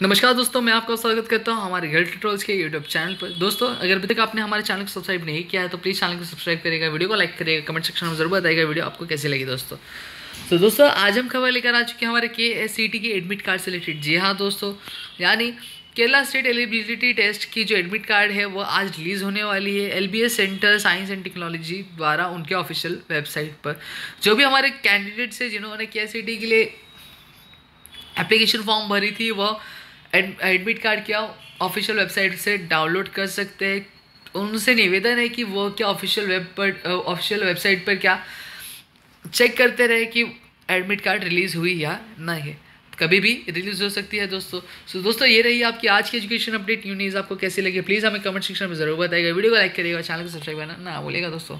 नमस्कार दोस्तों, मैं आपका स्वागत करता हूँ हमारे हेल्थ ट्रोल्स के यूट्यूब चैनल पर। दोस्तों, अगर अभी तक आपने हमारे चैनल को सब्सक्राइब नहीं किया है तो प्लीज़ चैनल को सब्सक्राइब करेगा वीडियो को लाइक करेगा कमेंट सेक्शन में ज़रूर बताएगा वीडियो आपको कैसी लगी दोस्तों। तो दोस्तों, आज हम खबर लेकर आ चुके हैं हमारे के एस सी टी की एडमिट कार्ड से रिलेटेड जी हाँ दोस्तों, यानी केरला स्टेट एलिजिबिलिटी टेस्ट की जो एडमिट कार्ड है, वो आज रिलीज़ होने वाली है L centre science and technology द्वारा उनके ऑफिशियल वेबसाइट पर। जो भी हमारे कैंडिडेट्स हैं जिन्होंने के के लिए एप्लीकेशन फॉर्म भरी थी वह एडमिट कार्ड क्या ऑफिशियल वेबसाइट से डाउनलोड कर सकते हैं। उनसे निवेदन है कि वो क्या ऑफिशियल वेब पर ऑफिशियल वेबसाइट पर क्या चेक करते रहे कि एडमिट कार्ड रिलीज़ हुई या नहीं कभी भी रिलीज़ हो सकती है दोस्तों। सो so, दोस्तों ये रही आपकी आज की एजुकेशन अपडेट न्यू न्यूज़ आपको कैसी लगी प्लीज़ हमें कमेंट सेक्शन में ज़रूर बताएगा वीडियो को लाइक करिएगा चैनल को सब्सक्राइब करना ना बोलेगा दोस्तों।